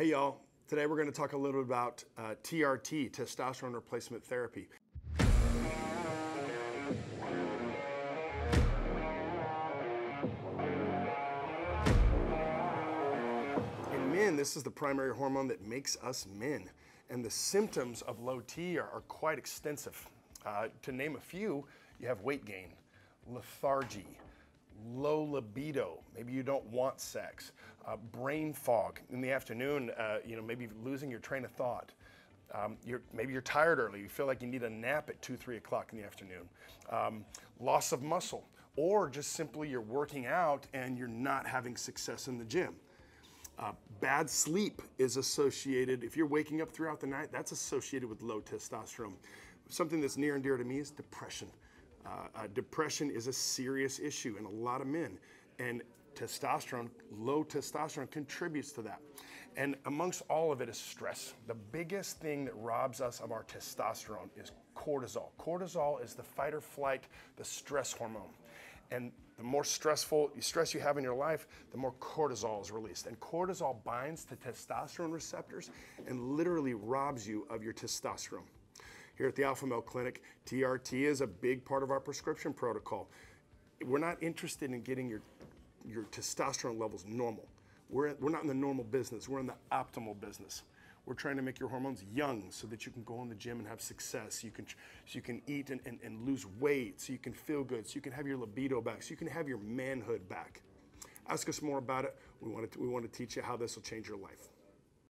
Hey, y'all. Today we're going to talk a little about uh, TRT, testosterone replacement therapy. In men, this is the primary hormone that makes us men, and the symptoms of low T are, are quite extensive. Uh, to name a few, you have weight gain, lethargy, low libido, maybe you don't want sex, uh, brain fog in the afternoon, uh, you know, maybe losing your train of thought. Um, you're, maybe you're tired early, you feel like you need a nap at 2, 3 o'clock in the afternoon. Um, loss of muscle, or just simply you're working out and you're not having success in the gym. Uh, bad sleep is associated, if you're waking up throughout the night, that's associated with low testosterone. Something that's near and dear to me is depression. Uh, uh, depression is a serious issue in a lot of men, and testosterone, low testosterone, contributes to that. And amongst all of it is stress. The biggest thing that robs us of our testosterone is cortisol. Cortisol is the fight or flight, the stress hormone. And the more stressful stress you have in your life, the more cortisol is released. And cortisol binds to testosterone receptors and literally robs you of your testosterone. Here at the Alpha Male Clinic, TRT is a big part of our prescription protocol. We're not interested in getting your, your testosterone levels normal. We're, we're not in the normal business, we're in the optimal business. We're trying to make your hormones young so that you can go in the gym and have success. You can, so you can eat and, and, and lose weight, so you can feel good, so you can have your libido back, so you can have your manhood back. Ask us more about it. We want to, we want to teach you how this will change your life.